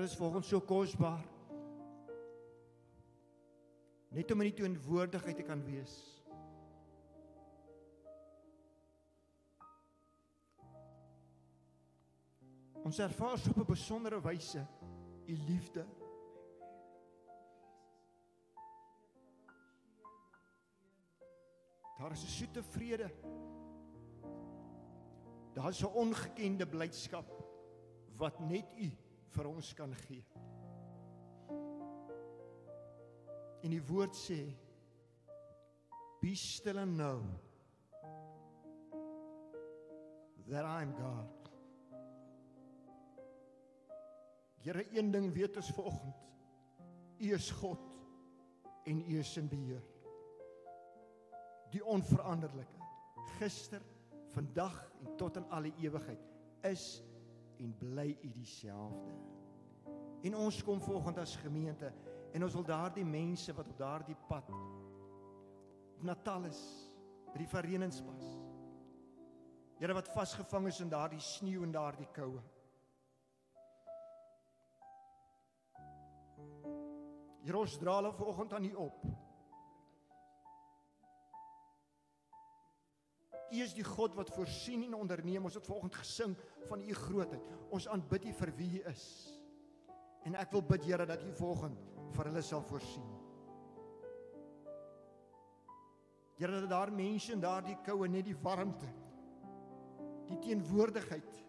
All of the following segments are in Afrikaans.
Dit is vir ons so kosbaar. Net om in die teenwoordigheid te kan wees. Ons ervaar so op 'n besondere wyse u liefde. Daar is 'n soete vrede. Daar is 'n ongekende blydskap wat net u vir ons kan gee. En die woord sê be still and know that I'm God. Here een ding weet ons vanoggend. U is God en u is in beheer. Die onveranderlike. Gister, vandag en tot in alle ewigheid is en bly u dieselfde. En ons kom volgende as gemeente en ons wil daardie mense wat op daardie pad op Natal is, by die Vereningspas. Here wat vasgevang is in daardie sneeu en daardie koue. Here ons dra hulle vanoggend aan U op. U is die God wat voorsien en onderneem. Ons het vanoggend gesing van U grootheid. Ons aanbid U vir wie U is. En ek wil bid Here dat U vanoggend vir hulle sal voorsien. Here dat daar mense in daardie koue net die warmte, die teenwoordigheid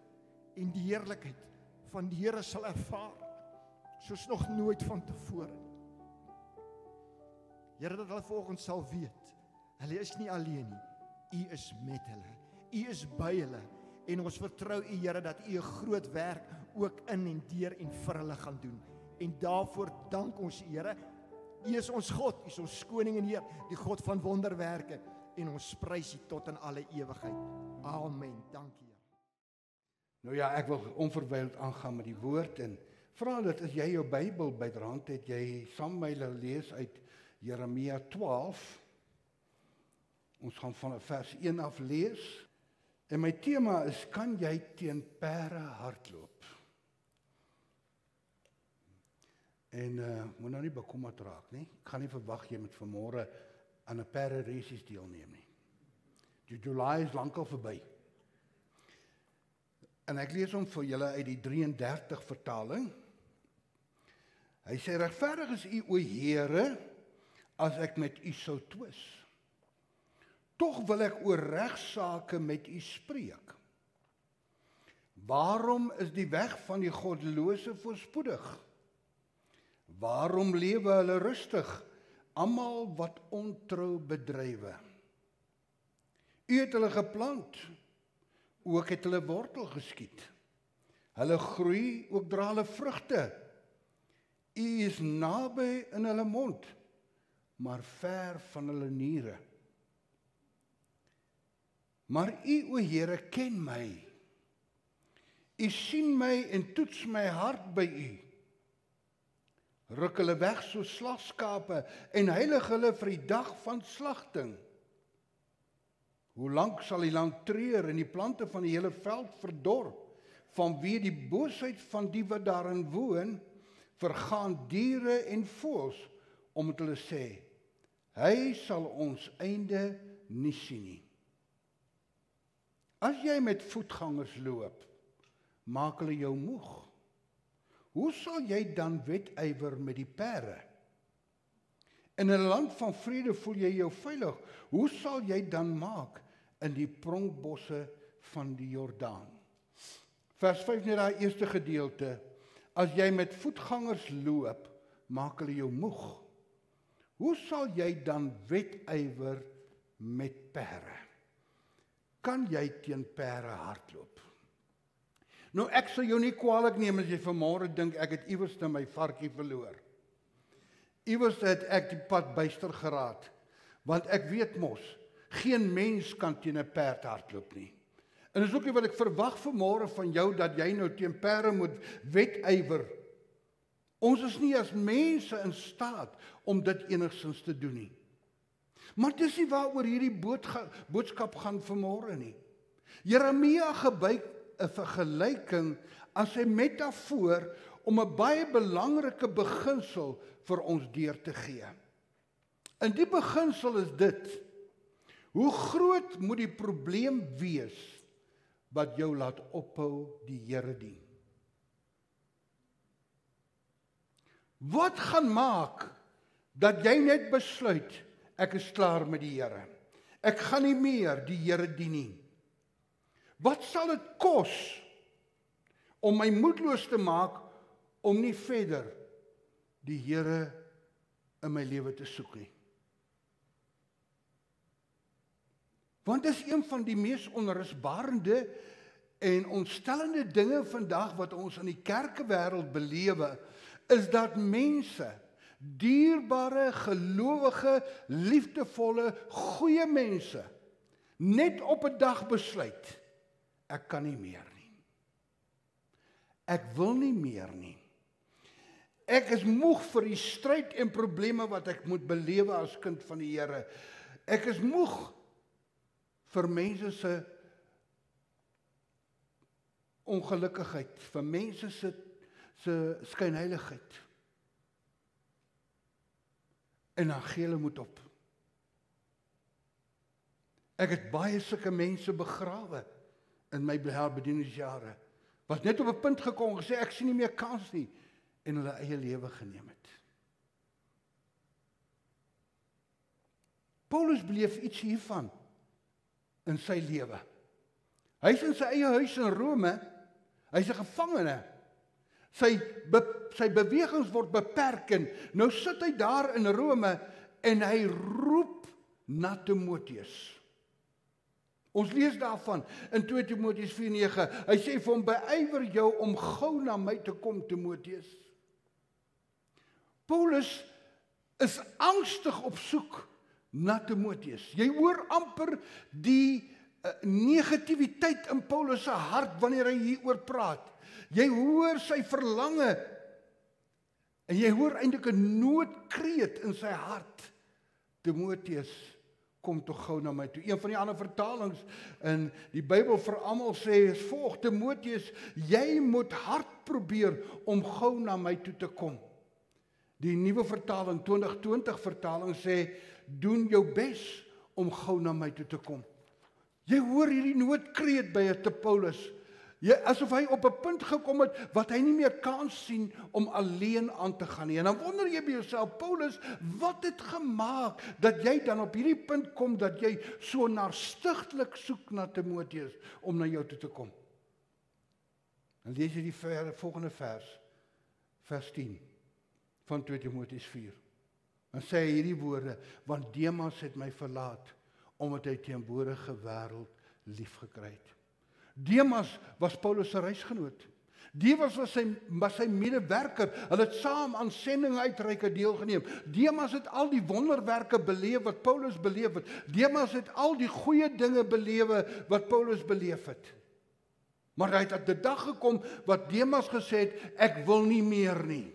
en die heerlikheid van die Here sal ervaar soos nog nooit vantevore. Here dat hulle volgens sal weet, hulle is nie alleen nie. U is met hulle. U is by hulle en ons vertrou U Here dat U 'n groot werk ook in en deur en vir hulle gaan doen. En daarvoor dank ons U Here. U is ons God, U is ons koning en Heer, die God van wonderwerke en ons prys U tot in alle ewigheid. Amen. Dankie Here. Nou ja, ek wil onverwyld aangaan met die woord en vra dat as jy jou Bybel byderhand het, jy saam met my lees uit Jeremia 12. Ons gaan van vers 1 af lees. En my tema is kan jy teen pere hardloop? En uh moet nou nie bekommerd raak nie. Ek gaan nie verwag jy moet vanmôre aan 'n pere resies deelneem nie. Die July is lankal verby. En ek lees hom vir julle uit die 33 vertaling. Hy sê regverdig is u o Here as ek met u sou twis. Tog wil ek oor regsaake met u spreek. Waarom is die weg van die goddelose voorspoedig? Waarom lewe hulle rustig, almal wat ontrou bedrywe? U het hulle geplant, ook het hulle wortel geskiet. Hulle groei, ook dra hulle vrugte. U is naby in hulle mond maar ver van hulle niere. Maar U o Here ken my. U sien my en toets my hart by U. Ruk hulle weg so slagskape en heilig hulle vir die dag van slagting. Hoe lank sal die land treur en die plante van die hele veld verdor vanweë die boosheid van die wat daarin woon? Vergaan diere en voëls omdat hulle sê Hy sal ons einde nie sien nie. As jy met voetgangers loop, maak hulle jou moeg. Hoe sal jy dan wetywer met die perde? In 'n land van vrede voel jy jou veilig. Hoe sal jy dan maak in die pronkbosse van die Jordaan? Vers 5 net daai eerste gedeelte. As jy met voetgangers loop, maak hulle jou moeg. Hoe sal jy dan wetywer met perde? Kan jy teen perde hardloop? Nou ek sal jou nie kwaliek neem as jy vanmôre dink ek het iewers net my varkie verloor. Iewers het ek die pad byster geraak. Want ek weet mos, geen mens kan teen 'n perd hardloop nie. En dis ook nie wat ek verwag vanmôre van jou dat jy nou teen perde moet wetywer Ons is nie as mense in staat om dit enigsins te doen nie. Maar dis nie waaroor hierdie boodskap gaan vanmôre nie. Jeremia gebruik 'n vergelyking as 'n metafoor om 'n baie belangrike beginsel vir ons deur te gee. En die beginsel is dit: Hoe groot moet die probleem wees wat jou laat ophou die Here dien? Wat gaan maak dat jy net besluit ek is klaar met die Here? Ek gaan nie meer die Here dien nie. Wat sal dit kos om my moedeloos te maak om nie verder die Here in my lewe te soek nie? Want dit is een van die mees onrusbarende en ontstellende dinge vandag wat ons in die kerkewêreld belewe is dat mense dierbare gelowige liefdevolle goeie mense net op 'n dag besluit ek kan nie meer nie. Ek wil nie meer nie. Ek is moeg vir die stryd en probleme wat ek moet belewe as kind van die Here. Ek is moeg vir mense se ongelukkigheid, vir mense se se skynheiligheid. En dan gee hulle moet op. Ek het baie sulke mense begrawe in my bedieningsjare wat net op 'n punt gekom gesê ek sien nie meer kans nie en hulle eie lewe geneem het. Paulus beleef iets hiervan in sy lewe. Hy's in sy eie huis in Rome. Hy's 'n gevangene. Sy be, sy bewegings word beperk en nou sit hy daar in Rome en hy roep na Timoteus. Ons lees daarvan in 2 Timoteus 4:9. Hy sê vir hom beywer jou om gou na my te kom Timoteus. Paulus is angstig op soek na Timoteus. Jy hoor amper die uh, negativiteit in Paulus se hart wanneer hy hieroor praat. Jy hoor sy verlange en jy hoor eintlik 'n noodkreet in sy hart. Timoteus kom tog gou na my toe. Een van die ander vertalings in die Bybel vir almal sê is volg Timoteus, jy moet hard probeer om gou na my toe te kom. Die nuwe vertaling 2020 vertaling sê doen jou bes om gou na my toe te kom. Jy hoor hierdie noodkreet by 'n te Paulus. Jy asof hy op 'n punt gekom het wat hy nie meer kans sien om alleen aan te gaan nie. En dan wonder jy by jouself, Paulus, wat het gemaak dat jy dan op hierdie punt kom dat jy so narstigtelik soek na Timoteus om na jou toe te kom? Dan lees jy die ver, volgende vers, vers 10 van 2 Timoteus 4. Dan sê hy hierdie woorde: "Want Demas het my verlaat omdat hy teenwoordige wêreld liefgekry het." Demas was Paulus se reisgenoot. Demas was sy was sy medewerker. Hulle het saam aan sending uitreike deelgeneem. Demas het al die wonderwerke beleef wat Paulus beleef het. Demas het al die goeie dinge belewe wat Paulus beleef het. Maar hy het op 'n dag gekom wat Demas gesê het ek wil nie meer nie.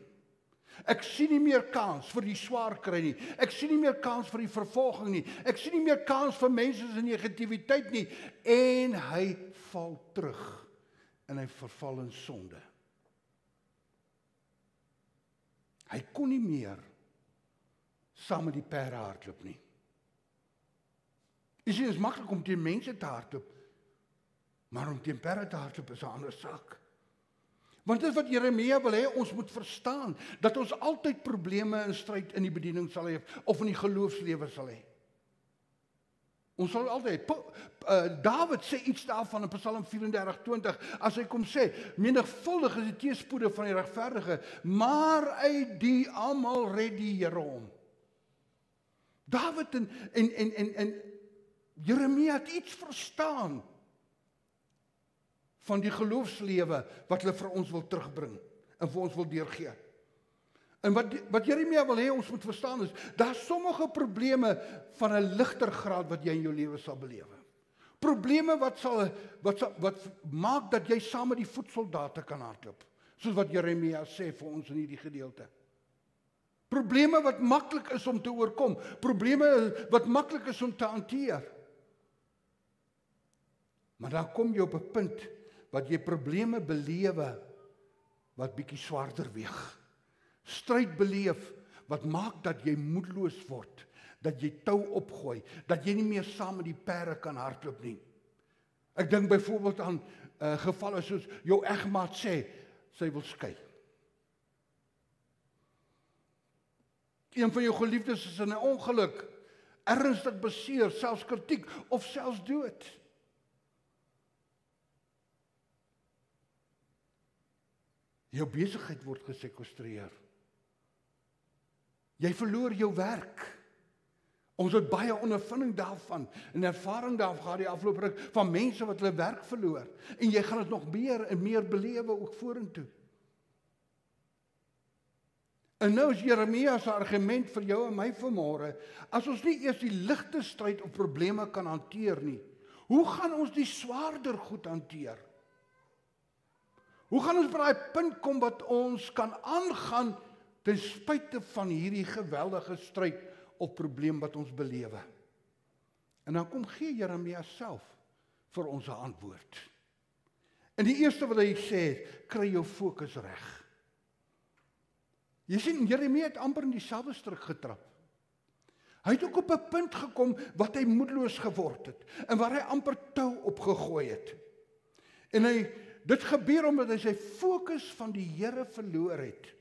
Ek sien nie meer kans vir die swaar kry nie. Ek sien nie meer kans vir die vervolging nie. Ek sien nie meer kans vir mense se negativiteit nie en hy val terug en hy verval in sonde. Hy kon nie meer saam met die perde hardloop nie. Is dit is maklik om teen mense te hardloop, maar om teen perde te hardloop is 'n ander saak. Want dit wat Jeremia wil hê ons moet verstaan dat ons altyd probleme en stryd in die bediening sal hê of in die geloofslewe sal hê. Ons sal altyd uh, Dawid sê iets daarvan in Psalm 34:20 as hy kom sê menigvuldig is die teëspoede van die regverdige maar uit die almal red die Here hom. Dawid en en en en, en Jeremia het iets verstaan van die geloofslewe wat hulle vir ons wil terugbring en vir ons wil deurgee. En wat wat Jeremia wil hê ons moet verstaan is daar's sommige probleme van 'n ligter graad wat jy in jou lewe sal belewe. Probleme wat sal wat sal, wat maak dat jy saam met die voetsoldate kan hardloop, soos wat Jeremia sê vir ons in hierdie gedeelte. Probleme wat maklik is om te oorkom, probleme wat maklik is om te hanteer. Maar dan kom jy op 'n punt wat jy probleme belewe wat bietjie swaarder weeg. Stryd beleef wat maak dat jy moedeloos word, dat jy tou opgooi, dat jy nie meer saam met die perde kan hardloop nie. Ek dink byvoorbeeld aan uh, gevalle soos jou egmaat sê sy wil skei. Een van jou geliefdes is in 'n ongeluk, ernstig beseer, selfs kritiek of selfs dood. Jou besigheid word gesekwestreer. Jy verloor jou werk. Ons het baie ondervinding daarvan en ervaring daarvan gehad die afgelope ruk van mense wat hulle werk verloor en jy gaan dit nog meer en meer belewe ook vorentoe. En nou is Jeremia se argument vir jou en my vanmôre, as ons nie eers die ligte stryd of probleme kan hanteer nie, hoe gaan ons die swaarder goed hanteer? Hoe gaan ons by daai punt kom wat ons kan aangaan ten spyte van hierdie geweldige stryd of probleem wat ons belewe? En dan kom gee Jeremia self vir ons 'n antwoord. En die eerste wat hy sê, kry jou fokus reg. Jy sien Jeremia het amper in dieselfde struik getrap. Hy het ook op 'n punt gekom wat hy moedeloos geword het en waar hy amper tou opgegooi het. En hy dit gebeur omdat hy sy fokus van die Here verloor het.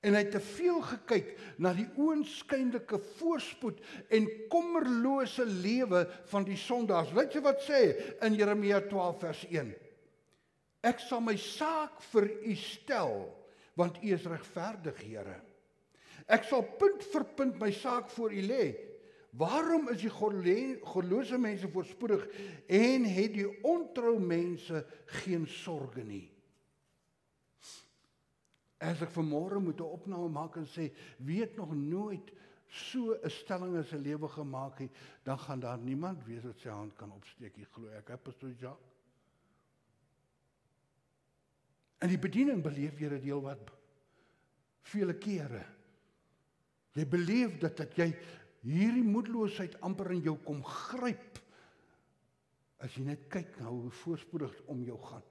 En hy het te veel gekyk na die oënskynlike voorspoed en kommerlose lewe van die sondaars. Weet jy wat sê in Jeremia 12 vers 1? Ek sal my saak vir u stel want U is regverdig, Here. Ek sal punt vir punt my saak voor U lê. Waarom is die godlose mense voorspoedig en het die ontrou mense geen sorge nie? As ek vanmôre moet 'n opname maak en sê, weet nog nooit so 'n stelling as 'n lewe gemaak het, dan gaan daar niemand wees wat sy hand kan opsteek nie, glo ek. Ek pastoor Jacques In die bediening beleef jy dit heel wat vele kere. Jy beleef dat dat jy hierdie moedeloosheid amper in jou kom gryp as jy net kyk na hoe voorspoedig om jou gaan.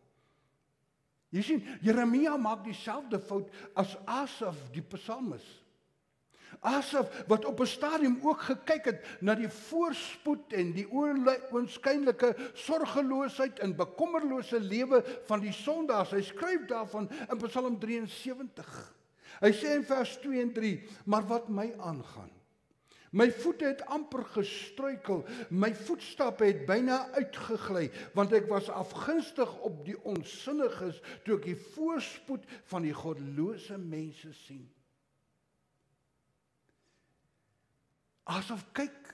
Jy sien, Jeremia maak dieselfde fout as Asaf die psalmis. Asaf wat op 'n stadium ook gekyk het na die voorspoed en die oënskynlike sorgeloosheid en bekommerlose lewe van die sondaars. Hy skryf daarvan in Psalm 73. Hy sê in vers 2 en 3: "Maar wat my aangaan, my voete het amper gestruikel, my voetstappe het byna uitgegly, want ek was afgunstig op die onsinniges toe ek die voorspoed van die godlose mense sien." asof kyk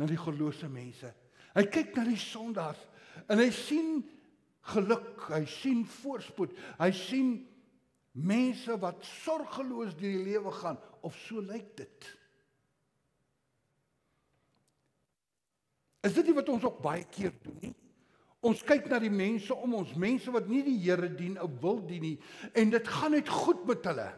na die gelose mense. Hy kyk na die sondaars en hy sien geluk, hy sien voorspoed, hy sien mense wat sorgeloos deur die lewe gaan of so lyk dit. Is dit nie wat ons ook baie keer doen nie? Ons kyk na die mense om ons, mense wat nie die Here dien of wil dien nie en dit gaan net goed met hulle.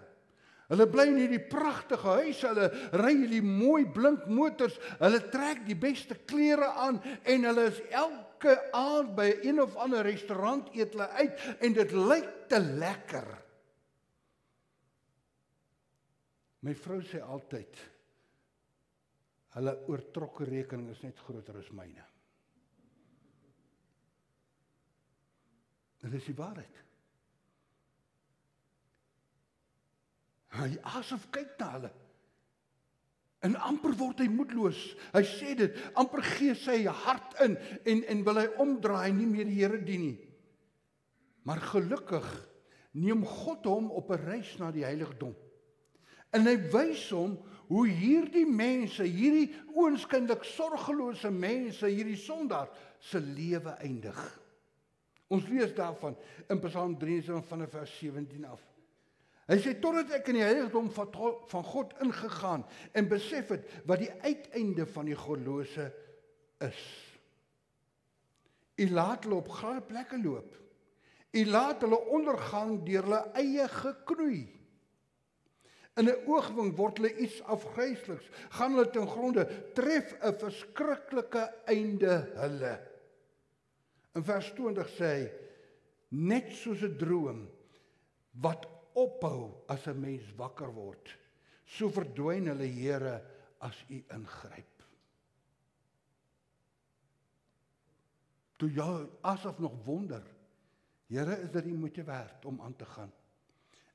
Hulle bly in hierdie pragtige huise, hulle ry hierdie mooi blink motors, hulle trek die beste klere aan en hulle is elke aand by een of ander restaurant eet hulle uit en dit lyk te lekker. My vrou sê altyd hulle oortrokke rekening is net groter as myne. Dit is die waarheid. Hy asof kyk na hulle. En amper word hy moedeloos. Hy sê dit, amper gee sy hart in en en wil hy omdraai nie meer die Here dien nie. Maar gelukkig neem God hom op 'n reis na die heiligdom. En hy wys hom hoe hierdie mense, hierdie oënskynlik sorgelose mense, hierdie sondaar se lewe eindig. Ons lees daarvan in Psalm 73 van vers 17 af. Hy sê totdat ek in die heiligdom van God ingegaan en besef het wat die uiteinde van die godlose is. U laat hulle op gare plekke loop. U laat hulle ondergang deur hulle eie geknoei. In 'n oogwink word hulle iets afgrysliks, gaan hulle ten gronde, tref 'n verskriklike einde hulle. In vers 20 sê hy net soos 'n droom wat ophou as 'n mens wakker word. So verdwyn hulle Here as u ingryp. Toe jy asof nog wonder. Here, is dit die moeite werd om aan te gaan?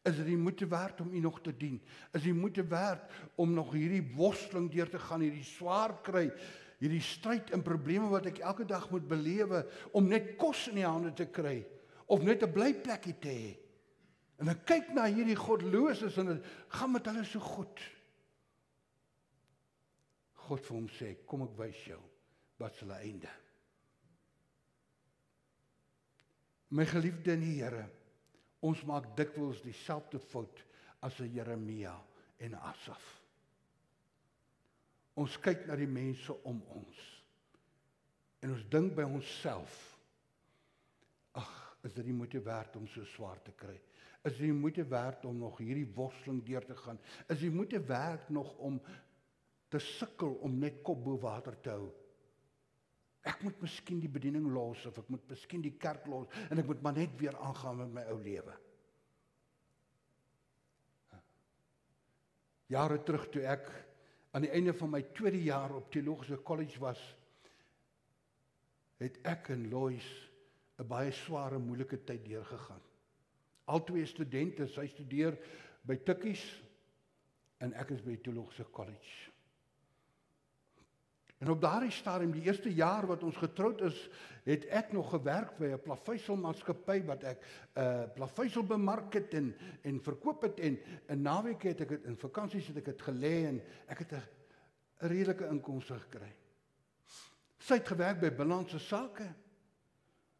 Is dit die moeite werd om u nog te dien? Is dit moeite werd om nog hierdie worsteling deur te gaan, hierdie swaar kry, hierdie stryd en probleme wat ek elke dag moet belewe om net kos in die hande te kry of net 'n blyplekkie te hê? En dan kyk na hierdie godloses en dit gaan met hulle so goed. God vir hom sê, "Kom ek wys jou wat se einde." My geliefde in die Here, ons maak dikwels dieselfde fout as Jeremia en Asaf. Ons kyk na die mense om ons en ons dink by onsself, ag, is dit die moeite werd om so swaar te kry? Is dit die moeite werd om nog hierdie worsteling deur te gaan? Is dit moeite werd nog om te sukkel om net kop bo water te hou? Ek moet miskien die bediening los of ek moet miskien die kerk los en ek moet maar net weer aangaan met my ou lewe. Jare terug toe ek aan die einde van my tweede jaar op teologiese kollege was, het ek en Lois 'n baie sware moeilike tyd deurgegaan. Albei studente, sy studeer by Tikkies en ek is by teologiese kollege. En op daardie stadium, die eerste jaar wat ons getroud is, het ek nog gewerk by 'n plaveisselmaatskappy wat ek 'n uh, plaveisel bemark het en en verkoop het en 'n naweek het ek dit in vakansies het ek dit gelê en ek het 'n redelike inkomste gekry. Sy het gewerk by Balanse Sake.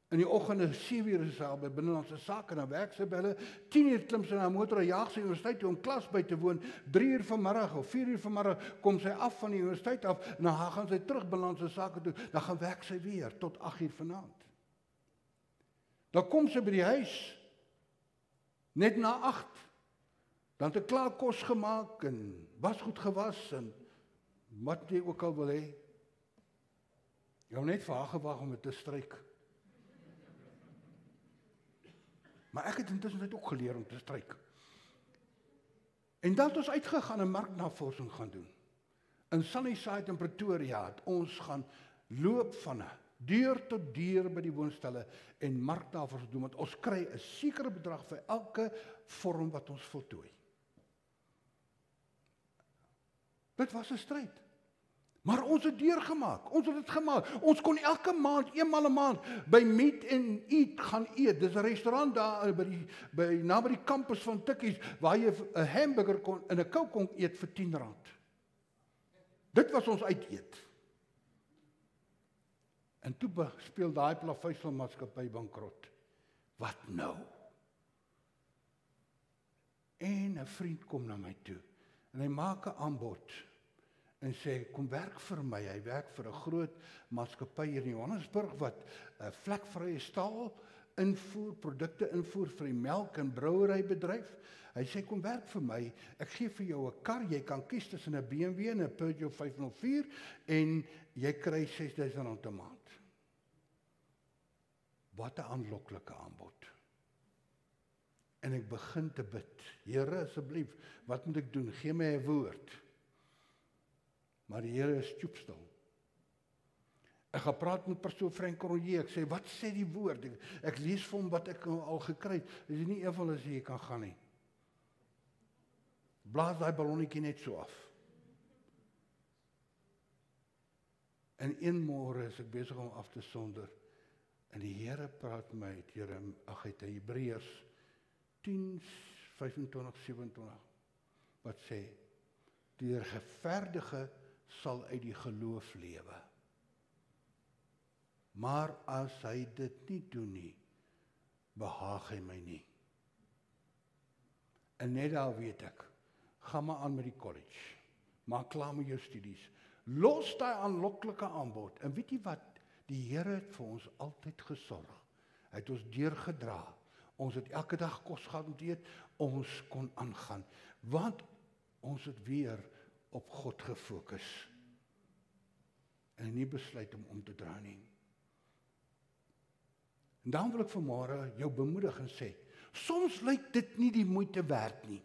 In die oggende 7:00 is sy al by binnelandse sake en dan werk sy by hulle. 10:00 klim sy na motor en jaag sy universiteit toe om klas by te woon. 3:00 vanmiddag of 4:00 vanmiddag kom sy af van die universiteit af en dan gaan sy terug binnelandse sake toe. Dan gaan werk sy weer tot 8:00 vanaand. Dan kom sy by die huis net na 8. Dan het sy klaar kos gemaak en was goed gewas en wat jy ook al wil hê. Jy moet net vir haar gewag om dit te stryk. Maar ek het intussen net ook geleer om te stryk. En dan het ons uitgegaan en marknavorsing gaan doen. In Sunnyside in Pretoria het ons gaan loop van deur tot deur by die woonstelle en marknavorsing doen want ons kry 'n sekere bedrag vir elke vorm wat ons voltooi. Dit was 'n stryd. Maar ons het deurgemaak. Ons het dit gemaak. Ons kon elke maand, eenmal 'n maand by Meet and Eat gaan eet. Dis 'n restaurant daar by die by naby die kampus van Tikkies waar jy 'n hamburger kon in 'n Coke kon eet vir R10. Dit was ons uiteet. En toe speel daai plaveisselmaatskappy bankrot. Wat nou? En 'n vriend kom na my toe en hy maak 'n aanbod en sê kom werk vir my. Hy werk vir 'n groot maatskappy hier in Johannesburg wat uh, vlekvrye staal invoer, produkte invoer vir die melk en brouerybedryf. Hy sê kom werk vir my. Ek gee vir jou 'n kar. Jy kan kies tussen 'n BMW en 'n Peugeot 504 en jy kry R6000 'n maand. Wat 'n aanloklike aanbod. En ek begin te bid. Here asseblief, wat moet ek doen? Gee my 'n woord. Maar die Here is stoepstil. Ek gaan praat met pastoor Frank Cronje. Ek sê, "Wat sê die woord?" Ek, ek lees vir hom wat ek al gekry het. Dis nie een van hulle sê jy kan gaan nie. Blaas daai ballonnetjie net so af. En een môre is ek besig om af te sonder. En die Here praat my, Here, ag uit Hebreërs 10 25 27 wat sê die regverdige sal uit die geloof lewe. Maar as hy dit nie doen nie, behaag hy my nie. En net daar weet ek, gaan maar aan met die college. Maak klaar met jou studies. Los daai aanloklike aanbod. En weet jy wat? Die Here het vir ons altyd gesorg. Hy het ons deurgedra. Ons het elke dag kos gehad om te eet. Ons kon aangaan. Want ons het weer op God gefokus en nie besluit om om te draai nie. En dan wil ek vanmôre jou bemoedig en sê, Soms lyk dit nie die moeite werd nie.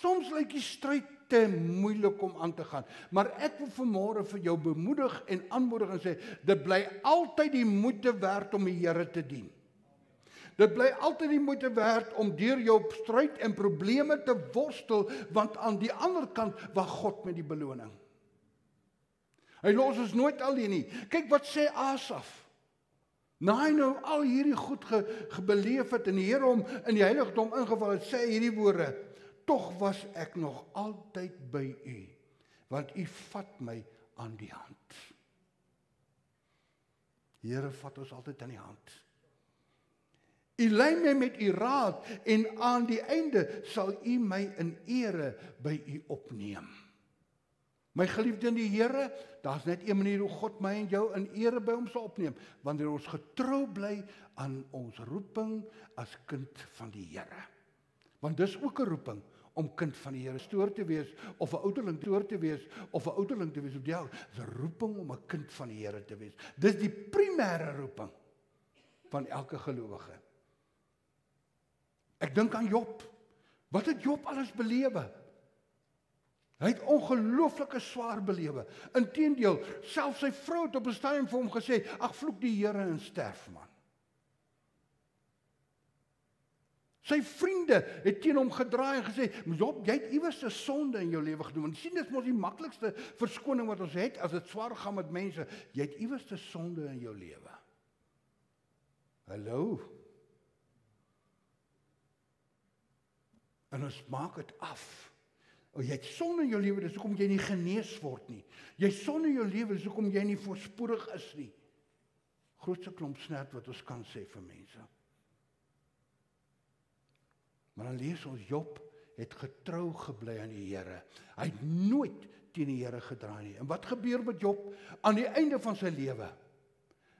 Soms lyk die stryd te moeilik om aan te gaan, maar ek wil vanmôre vir jou bemoedig en aanmoedig en sê dit bly altyd die moeite werd om die Here te dien. Dit bly altyd die moeite werd om deur jou stryd en probleme te worstel want aan die ander kant wag God met die beloning. Hy los ons nooit alleen nie. Kyk wat sê Asaf. Nou hy nou al hierdie goed ge, gebeleef het en die Here hom in die heiligdom ingeval het, sê hierdie woorde: "Tog was ek nog altyd by u, want u vat my aan die hand." Here vat ons altyd aan die hand. U lei my met u raad en aan die einde sal u my in ere by u opneem. My geliefde in die Here, daar's net een manier hoe God my en jou in ere by hom sal opneem, wanneer ons getrou bly aan ons roeping as kind van die Here. Want dis ook 'n roeping om kind van die Here stoor te wees of 'n ouderling stoor te wees of 'n ouderling te wees op die hel. Dis 'n roeping om 'n kind van die Here te wees. Dis die primêre roeping van elke gelowige. Ek dink aan Job. Wat het Job alles belewe? Hy het ongelooflike swaar belewe. Inteendeel, selfs sy vrou het op 'n stadium vir hom gesê: "Ag vloek die Here en sterf man." Sy vriende het teen hom gedraai en gesê: "Job, jy het iewers 'n sonde in jou lewe gedoen." Want sien, dit is mos die maklikste verskoning wat ons het as dit swaar gaan met mense. Jy het iewers 'n sonde in jou lewe. Hallo. En ons maak dit af. O jy het sonde in jou lewe, dis hoekom jy nie genees word nie. Jy sonde in jou lewe, dis hoekom jy nie voorspoedig is nie. Grootste klomp snert wat ons kan sê vir mense. Maar dan lees ons Job het getrou gebly aan die Here. Hy het nooit teen die Here gedraai nie. En wat gebeur met Job aan die einde van sy lewe?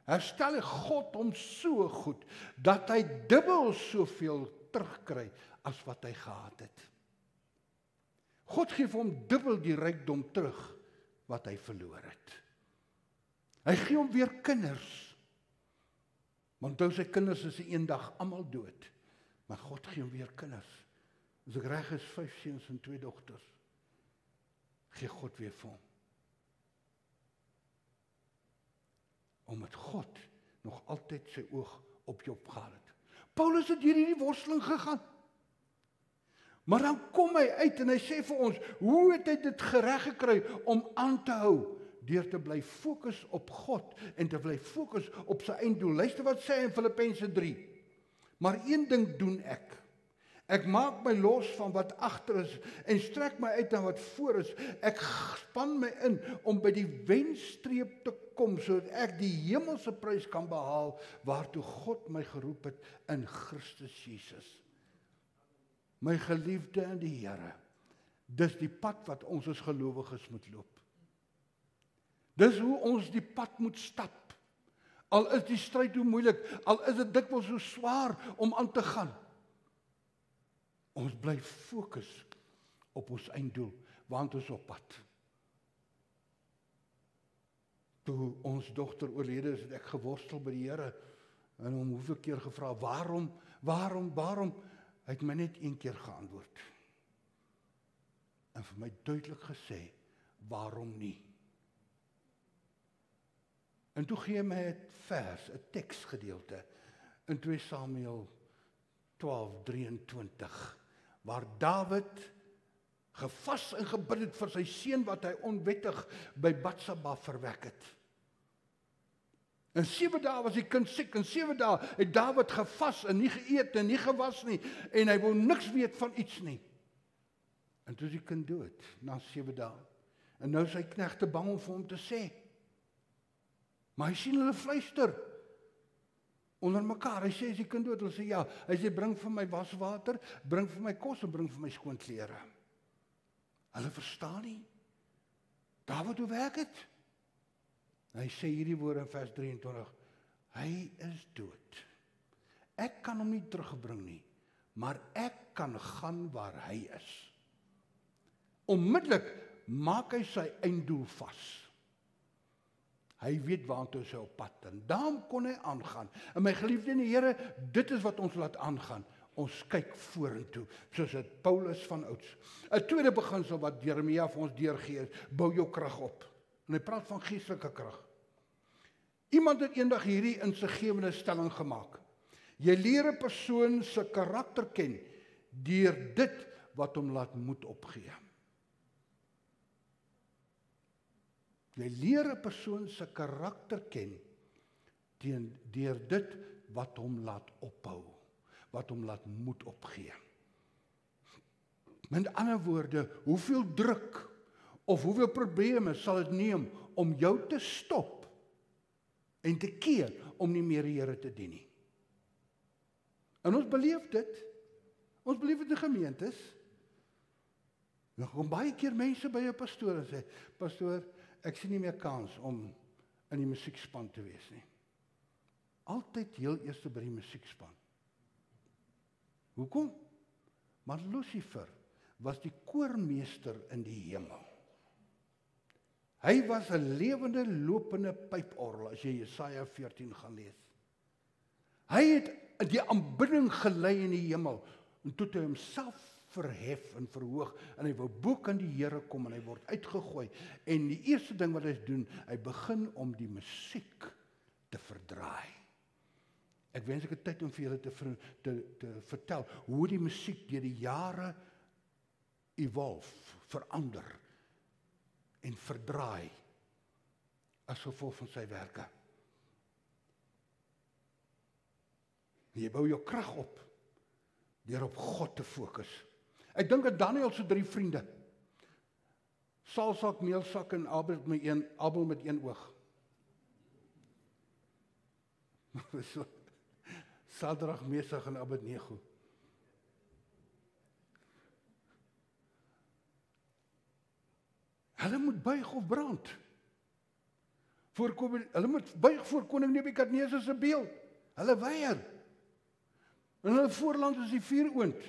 Herstel God hom so goed dat hy dubbel soveel terugkry as wat hy gehad het. God gee hom dubbel die rykdom terug wat hy verloor het. Hy gee hom weer kinders. Want toe sy kinders is eendag almal dood. Maar God gee hom weer kinders. As ek reg is, vyf seuns en twee dogters. Gee God weer vir hom. Omdat God nog altyd sy oog op Job gehad het. Paulus het hierdie worsteling gegaan. Maar dan kom hy uit en hy sê vir ons, hoe het hy dit gereg gekry om aan te hou deur te bly fokus op God en te bly fokus op sy einddoel. Luister wat sê hy in Filippense 3. Maar een ding doen ek. Ek maak my los van wat agter is en strek my uit na wat voor is. Ek span my in om by die wenstreep te kom sodat ek die hemelse prys kan behaal waartoe God my geroep het in Christus Jesus. My geliefde in die Here. Dis die pad wat ons as gelowiges moet loop. Dis hoe ons die pad moet stap. Al is die stryd hoe moeilik, al is dit dikwels so swaar om aan te gaan. Ons bly fokus op ons einddoel, want ons op pad. Toe ons dogter oorlede is, het ek geworstel by die Here en hom hoeveel keer gevra, "Waarom? Waarom? Waarom?" Hy het my net een keer geantwoord. En vir my duidelik gesê, "Waarom nie?" En toe gee my 'n vers, 'n teksgedeelte in 2 Samuel 12:23 waar Dawid gevas en gebid het vir sy seun wat hy onwettig by Batsheba verwek het. In 7 dae was die kind siek en 7 dae het Dawid gevas en nie geëet en nie gewas nie en hy wou niks weet van iets nie. En toe is die kind dood na 7 dae. En nou is sy knegte bang om vir hom te sê. Maar hy sien hulle fluister onder mekaar. Hy sê as die kind dood, hulle sê ja. Hy sê bring vir my waswater, bring vir my kos en bring vir my skoon klere. Hulle verstaan nie. Dawid hoe werk dit? Hy sê hierdie woorde in vers 23. Hy is dood. Ek kan hom nie terugbring nie, maar ek kan gaan waar hy is. Onmiddellik maak hy sy einddoel vas. Hy weet waartoe hy op pad en daarom kon hy aangaan. En my geliefde in die Here, dit is wat ons laat aangaan. Ons kyk vorentoe, soos dit Paulus van ouds. 'n Tweede beginsel wat Jeremia vir ons deurgee, bou jou krag op. En hy praat van geestelike krag. Iemand het eendag hierdie insiggewende stelling gemaak. Jy leer 'n persoon se karakter ken deur dit wat hom laat moed opgee. Jy leer 'n persoon se karakter ken teen deur dit wat hom laat ophou, wat hom laat moed opgee. Met ander woorde, hoeveel druk of hoeveel probleme sal dit neem om jou te stop en te keer om nie meer die Here te dien nie? En ons beleef dit. Ons beleef dit in gemeentes. Nou kom baie keer mense by 'n pastoor en sê: "Pastoor, ek sien nie meer kans om in die musiekspan te wees nie. Altyd heel eers by die musiekspan. Hoekom? Maar Lucifer was die koormeester in die hemel. Hy was 'n lewende lopende pyporgel as jy Jesaja 14 gaan lees. Hy het die aanbidding gelei in die hemel en toe hy homself verhef en verhoog en hy wou bo kan die Here kom en hy word uitgegooi en die eerste ding wat hy doen, hy begin om die musiek te verdraai. Ek wens ek het tyd om vir julle te ver, te te vertel hoe die musiek deur die jare evolve, verander en verdraai as gevolg van sy werke. Jy bou jou krag op deur op God te fokus. Ek dink aan Daniel se drie vriende. Salsak, Meelsak en Abel met een Abel met een oog. Sadrag, Mesach en Abednego. Hulle moet buig of brand. Voorkom hulle moet buig voor koning Nebukadneser se beeld. Hulle weier. En hulle voorland is die vuuroond.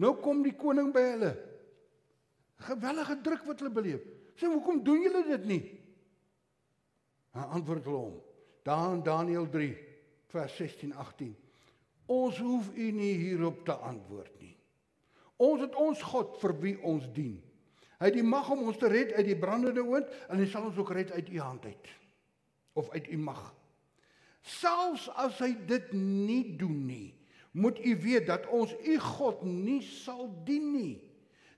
Nou kom die koning by hulle. Gewellige druk wat hulle beleef. Sê hoekom doen julle dit nie? Hy antwoord hulle hom. Daar in Daniël 3 vers 16 18. Ons hoef u nie hierop te antwoord nie. Ons het ons God vir wie ons dien. Hy het die mag om ons te red uit die brandende oond en hy sal ons ook red uit u hand uit of uit u mag. Selfs as hy dit nie doen nie, moet u weet dat ons u God nie sal dien nie.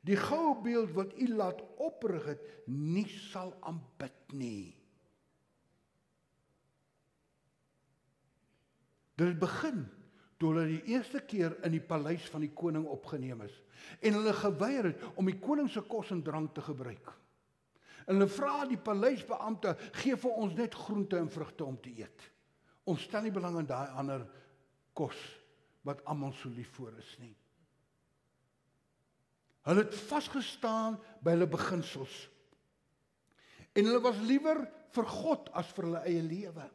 Die goue beeld wat u laat oprig het, nie sal aanbid nie. Dit begin toe hulle die eerste keer in die paleis van die koning opgeneem is en hulle geweier het om die koning se kos en drank te gebruik. En hulle vra die paleisbeampte, "Gee vir ons net groente en vrugte om te eet." Ons stel nie belang in daai ander kos wat almal so lief voor is nie. Hulle het vasgestaan by hulle beginsels. En hulle was liewer vir God as vir hulle eie lewe.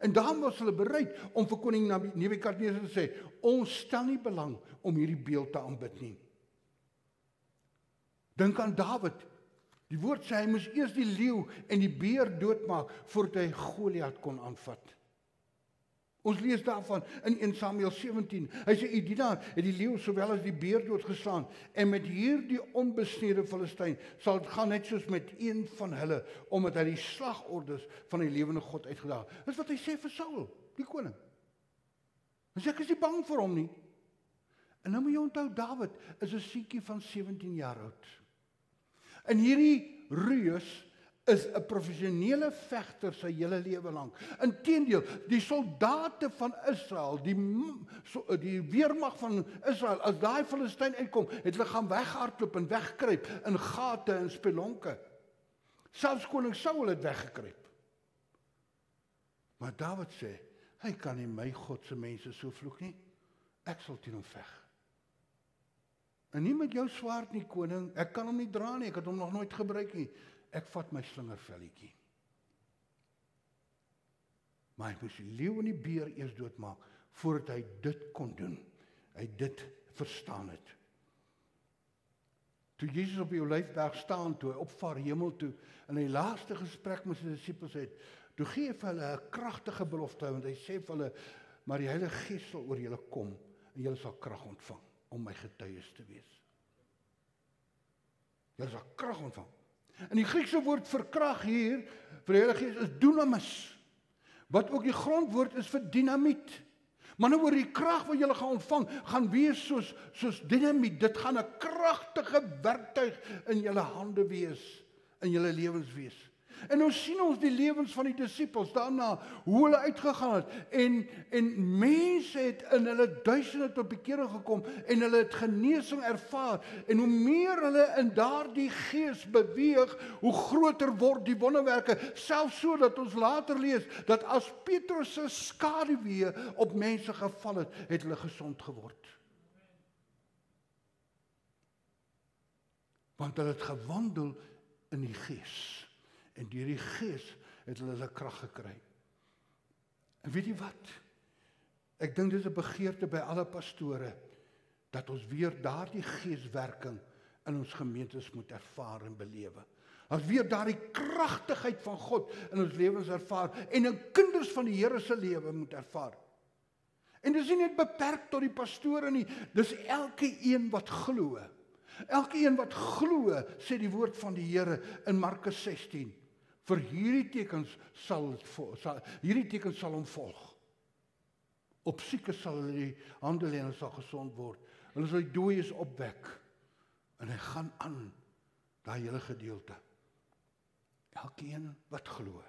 En daarom was hulle bereid om vir koning Nebukadneser te sê: "Ons stel nie belang om hierdie beeld te aanbid nie." Dink aan Dawid. Die woord sê hy moes eers die leeu en die beer doodmaak voordat hy Goliat kon aanvat. Ons lees daarvan in 1 Samuel 17. Hy sê Idina het die leeu sowel as die beer doodgeslaan en met hierdie onbesnede Filistyn sal dit gaan net soos met een van hulle omdat hy die slagordes van die lewende God uitgedaag. Dis wat hy sê vir Saul, die koning. Hy sê ek is nie bang vir hom nie. En nou moet jy onthou Dawid is 'n seentjie van 17 jaar oud. En hierdie reus is 'n professionele vegter sy hele lewe lank. Inteendeel, die soldate van Israel, die so, die weermag van Israel, as daai Filistyn uitkom, het hulle gaan weghardloop en wegkruip in gate en spelonke. Selfs koning Saul het weggekruip. Maar Dawid sê, hy kan nie my God se mense so vloek nie. Ek sal teen hom veg. En nie met jou swaard nie, koning. Ek kan hom nie dra nie. Ek het hom nog nooit gebruik nie ek vat my slingervelletjie. Maar hy moes die leeu en die beer eers doodmaak voordat hy dit kon doen. Hy dit verstaan het. Toe Jesus op die Olyfberg staan toe hy opvaar hemel toe in die laaste gesprek met sy disippels het, toe gee hy vir hulle 'n kragtige belofte want hy sê vir hulle maar die Heilige Gees sal oor julle kom en julle sal krag ontvang om my getuies te wees. Julle sal krag ontvang. En die Griekse woord vir krag hier vir die Heilige Gees is dunamis. Wat ook die grondwoord is vir dinamiet. Maar nou oor die krag wat jy gaan ontvang, gaan wees soos soos dinamiet. Dit gaan 'n kragtige werktuig in jou hande wees, in jou lewens wees. En nou sien ons die lewens van die disippels daarna hoe hulle uitgegaan het. En en mense het in hulle duisende tot bekering gekom en hulle het genesing ervaar. En hoe meer hulle in daardie gees beweeg, hoe groter word die wonderwerke, selfs so dat ons later lees dat as Petrus se skaduwee op mense geval het, het hulle gesond geword. Want hulle het gewandel in die gees en deur die gees het hulle hulle krag gekry. En weet jy wat? Ek dink dis 'n begeerte by alle pastore dat ons weer daardie geeswerking in ons gemeentes moet ervaar en belewe. As weer daardie kragtigheid van God in ons lewens ervaar en in kinders van die Here se lewe moet ervaar. En dis nie net beperk tot die pastore nie, dis elke een wat glo. Elke een wat glo, sê die woord van die Here in Markus 16 vir hierdie tekens sal sal hierdie tekens sal hom volg. Op sieke sal hulle die hande lê en sal gesond word. Hulle sal die dooies opwek en hy gaan aan daai hele gedeelte. Elkeen wat glo.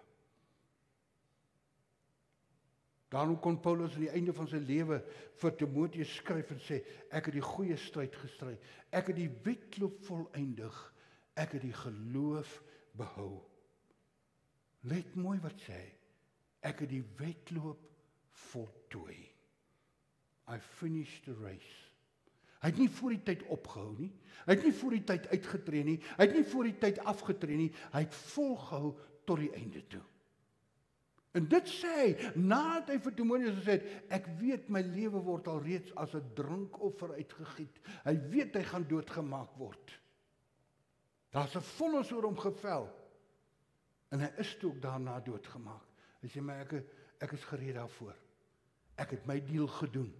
Daarom kon Paulus aan die einde van sy lewe vir Timoteus skryf en sê ek het die goeie stryd gestry. Ek het die wedloop volëindig. Ek het die geloof behou. Let mooi wat sê. Ek het die wedloop voltooi. I finished the race. Hy het nie voor die tyd opgehou nie. Hy het nie voor die tyd uitgetree nie. Hy het nie voor die tyd afgetree nie. Hy het volgehou tot die einde toe. En dit sê hy nadat hy vir Timoteus gesê het, ek weet my lewe word al reeds as 'n drinkoffer uitgegiet. Hy weet hy gaan doodgemaak word. Daar's 'n vonnis oor hom gevel. En hy is toe ook daarna doodgemaak. Hy sê maar ek ek is gereed daarvoor. Ek het my deel gedoen.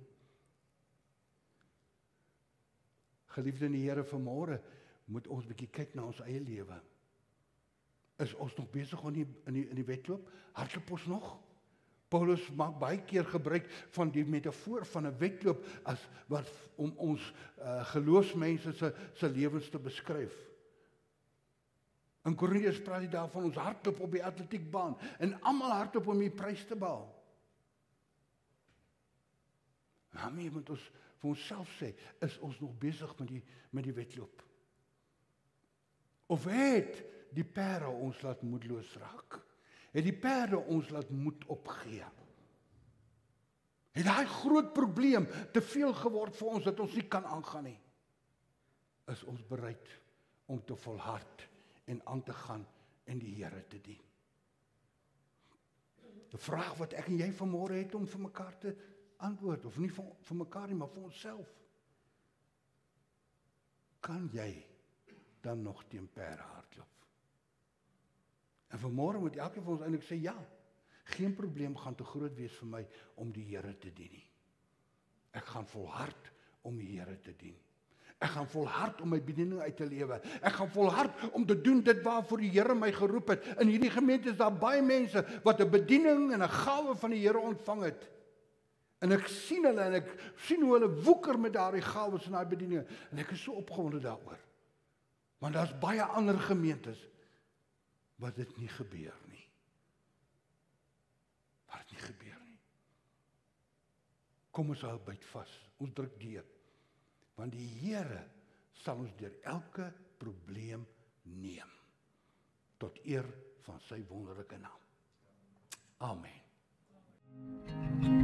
Geliefde in die Here vanmôre moet ons bietjie kyk na ons eie lewe. Is ons nog besig om in die in die wedloop? Hardloop ons nog? Paulus maak baie keer gebruik van die metafoor van 'n wedloop as wat om ons uh, geloofsmense se se lewens te beskryf. In Korintiërs praat hy daarvan ons hardloop op die atletiekbaan en almal hardloop om die prys te behaal. Nou moet ons vir onsself sê, is ons nog besig met die met die wedloop? Of het die perde ons laat moedeloos raak? Het die perde ons laat moed opgee? Het daai groot probleem te veel geword vir ons dat ons nie kan aangaan nie? Is ons bereid om te volhard? En aan te gaan en die Here te dien. 'n Vraag wat ek en jy vanmôre het om vir mekaar te antwoord of nie vir vir mekaar nie, maar vir onsself. Kan jy dan nog teen perde hardloop? En vanmôre moet elkeen van ons eintlik sê ja. Geen probleem gaan te groot wees vir my om die Here te dien nie. Ek gaan volhard om die Here te dien. Ek gaan volhard om my bediening uit te lewe. Ek gaan volhard om te doen dit waarvoor die Here my geroep het. In hierdie gemeente is daar baie mense wat 'n bediening en 'n gawe van die Here ontvang het. En ek sien hulle en ek sien hoe hulle woeker met daardie gawes en daai bedieninge en ek is so opgewonde daaroor. Want daar's baie ander gemeentes wat dit nie gebeur nie. Wat dit nie gebeur nie. Kom ons hou byt vas. Ons druk deur want die Here sal ons deur elke probleem neem tot eer van sy wonderlike naam. Amen. Amen.